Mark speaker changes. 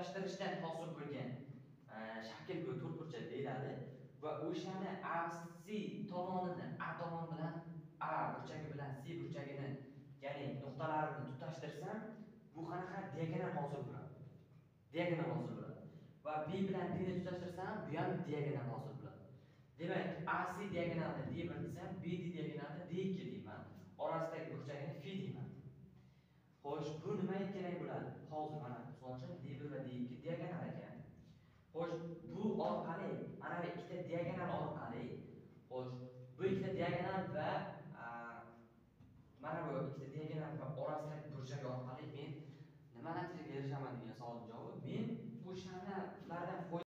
Speaker 1: tutashtirishdan hosil bo'lgan e, shakl bu to'rtburchak deyiladi va o'shani c tomonini a tomon bilan a burchagi bilan c burchagini ya'ni nuqtalarini tutashtirsam bu qanaqa diagonal hosil bo'ladi diagonal hosil bo'ladi va b bilan dni tutashtirsam bu ham diagonal hosil bo'ladi Demak, AC diagonalida D1 desam, BD diagonalida D2 deyman. Orasidagi burchagini fi deyman. Xo'sh, bu nimaga kerak bo'ladi? bu orqali mana bu ikkita diagonal orqali xo'sh bu ikkita diagonal va mana bu ikkita diagonal va orasidagi burchak orqali men nima natijaga erishaman degan savolga javobi men